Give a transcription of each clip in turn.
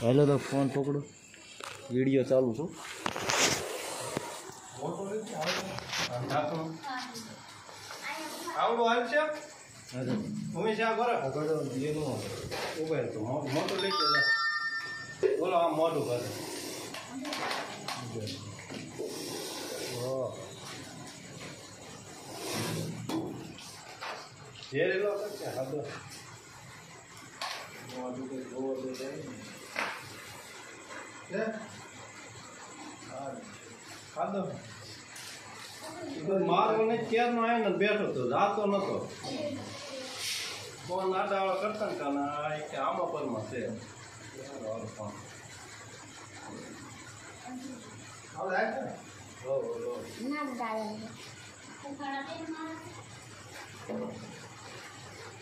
Hello તો phone પકડો. Video ચાલુ છું. આવડો હાલ છે? ભૂમિ શા કરો આગળ એનો ઉભેલ તો મોટું લઈ બોલો આ મોટું કરે ઝેરેલો કરશે હાલો હે? ખાધો મારો ને ક્યારનો આવ્યો ને બેઠો તો જાતો નતો ફોન આડાવાળા કરતા ને કાના આ કે આમાં પરમાં છે ફોન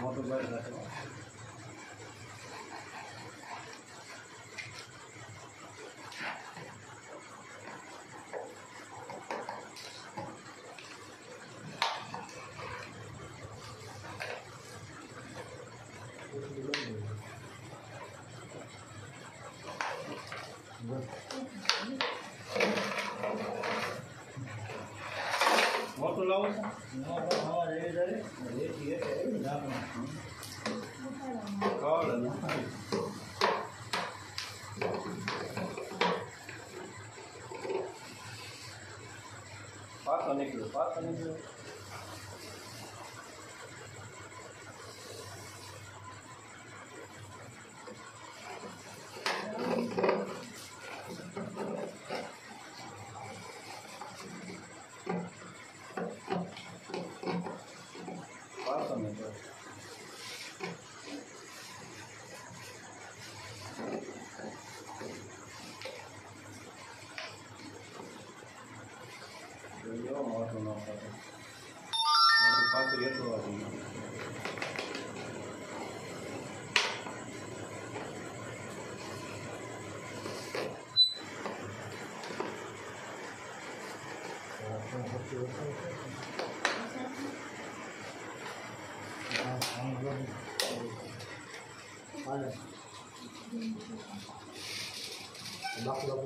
মোটর বাইক রাখা Thank you. lâu có là Passa, Nicolas, passa, Nicolas. Eu faço isso Olha, dá para dar